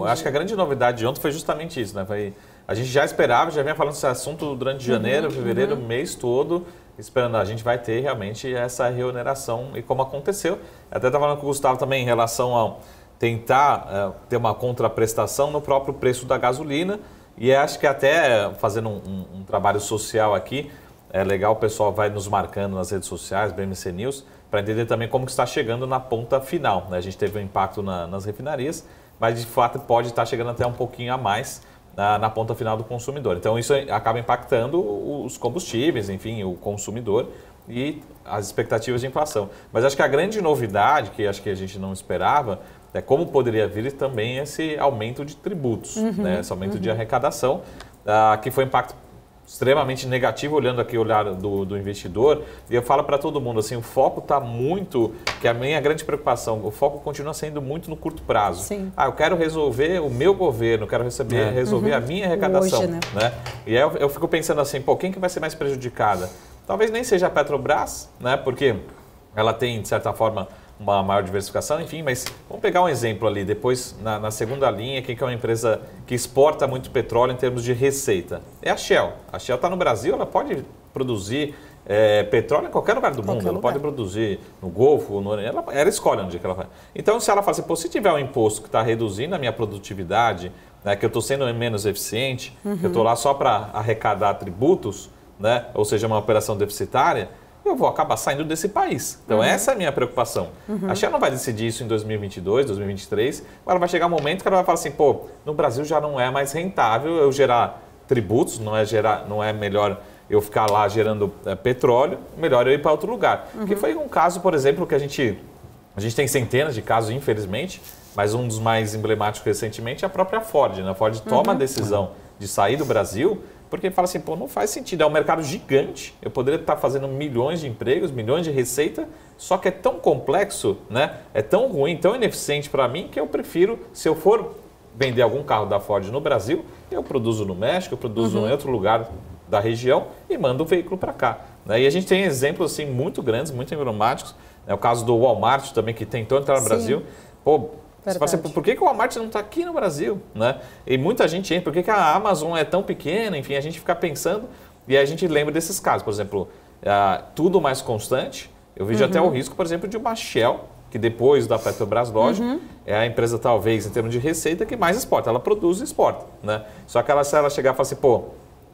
o, acho que a grande novidade de ontem foi justamente isso, né? Foi, a gente já esperava, já vinha falando desse assunto durante janeiro, uhum, fevereiro, uhum. mês todo, esperando a gente vai ter realmente essa reoneração e como aconteceu. Até estava falando com o Gustavo também em relação a tentar uh, ter uma contraprestação no próprio preço da gasolina e acho que até fazendo um, um, um trabalho social aqui, é legal o pessoal vai nos marcando nas redes sociais, BMC News, para entender também como que está chegando na ponta final. Né? A gente teve um impacto na, nas refinarias, mas de fato pode estar chegando até um pouquinho a mais na, na, ponta final do consumidor. Então isso acaba impactando os combustíveis, enfim, o consumidor e as expectativas de inflação. Mas acho que a grande novidade, que acho que a gente não esperava, é como poderia vir também esse aumento de tributos, uhum, né? esse aumento uhum. de arrecadação, uh, que foi impacto extremamente negativo, olhando aqui o olhar do, do investidor. E eu falo para todo mundo, assim, o foco está muito, que a minha grande preocupação, o foco continua sendo muito no curto prazo. Sim. Ah, eu quero resolver o meu governo, quero receber, é. resolver uhum. a minha arrecadação. Hoje, né? né? E aí eu, eu fico pensando assim, pô, quem que vai ser mais prejudicada? Talvez nem seja a Petrobras, né? Porque ela tem, de certa forma, uma maior diversificação, enfim, mas vamos pegar um exemplo ali, depois na, na, segunda linha, quem que é uma empresa que exporta muito petróleo em termos de receita? É a Shell. A Shell está no Brasil, ela pode produzir é, petróleo em qualquer lugar do qualquer mundo, lugar. ela pode produzir no Golfo, no, ela, ela escolhe onde que ela vai. Então, se ela fala assim, Pô, se tiver um imposto que está reduzindo a minha produtividade, né, que eu estou sendo menos eficiente, uhum. que eu estou lá só para arrecadar tributos, né, ou seja, uma operação deficitária, eu vou acabar saindo desse país. Então, uhum. essa é a minha preocupação. Uhum. A Shell não vai decidir isso em 2022, 2023, agora vai chegar um momento que ela vai falar assim, pô, no Brasil já não é mais rentável eu gerar tributos, não é, gerar, não é melhor eu ficar lá gerando é, petróleo, melhor eu ir para outro lugar. Uhum. Que foi um caso, por exemplo, que a gente, a gente tem centenas de casos, infelizmente, mas um dos mais emblemáticos recentemente é a própria Ford. Né? A Ford toma a uhum. decisão de sair do Brasil porque fala assim, pô, não faz sentido, é um mercado gigante, eu poderia estar fazendo milhões de empregos, milhões de receita, só que é tão complexo, né? é tão ruim, tão ineficiente para mim, que eu prefiro, se eu for vender algum carro da Ford no Brasil, eu produzo no México, eu produzo uhum. em outro lugar da região e mando o veículo para cá. Né? E a gente tem exemplos assim, muito grandes, muito emblemáticos, é o caso do Walmart também, que tentou entrar no Sim. Brasil. Pô, você fala assim, por que, que o Walmart não está aqui no Brasil? Né? E muita gente entra, por que, que a Amazon é tão pequena? Enfim, a gente fica pensando e a gente lembra desses casos. Por exemplo, uh, tudo mais constante. Eu vejo uhum. até o risco, por exemplo, de uma Shell, que depois da Petrobras, lógico, uhum. é a empresa, talvez, em termos de receita, que mais exporta. Ela produz e exporta. Né? Só que ela, se ela chegar e falar assim, pô,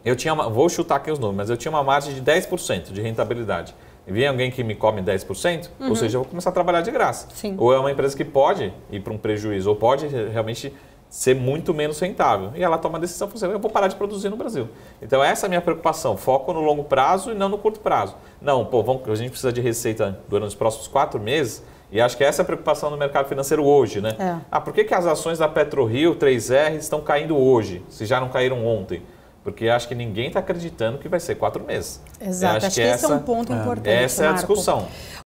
eu tinha uma, vou chutar aqui os números, mas eu tinha uma margem de 10% de rentabilidade vem alguém que me come 10%, uhum. ou seja, eu vou começar a trabalhar de graça. Sim. Ou é uma empresa que pode ir para um prejuízo, ou pode realmente ser muito menos rentável. E ela toma a decisão, assim, eu vou parar de produzir no Brasil. Então essa é a minha preocupação, foco no longo prazo e não no curto prazo. Não, pô, vamos, a gente precisa de receita durante os próximos quatro meses, e acho que essa é a preocupação do mercado financeiro hoje, né? É. Ah, por que, que as ações da PetroRio 3R estão caindo hoje, se já não caíram ontem? Porque acho que ninguém está acreditando que vai ser quatro meses. Exato, acho, acho que, que, esse essa, é um ponto importante. Essa é a discussão.